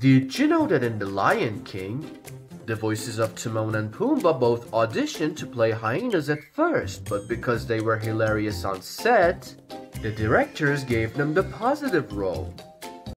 Did you know that in The Lion King, the voices of Timon and Pumbaa both auditioned to play hyenas at first, but because they were hilarious on set, the directors gave them the positive role.